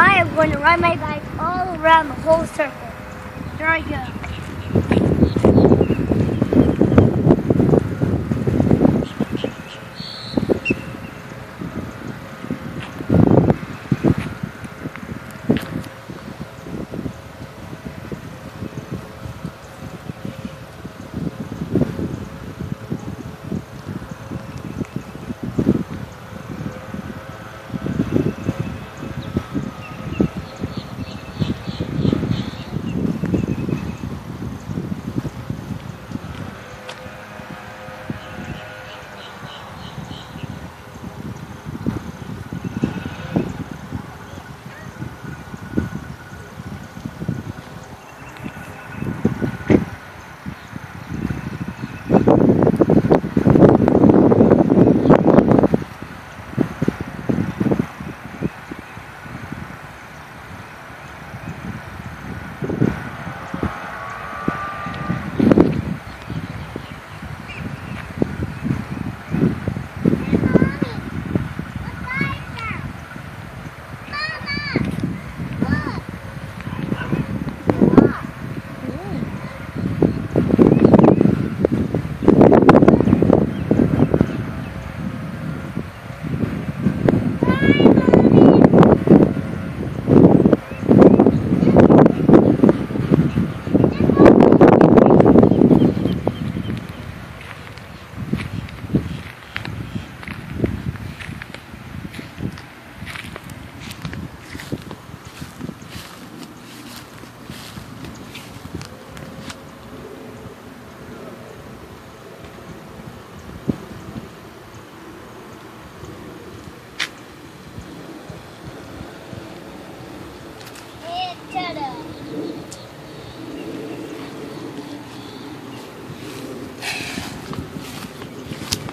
I am going to ride my bike all around the whole circle. There I go.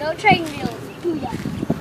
No train wheels.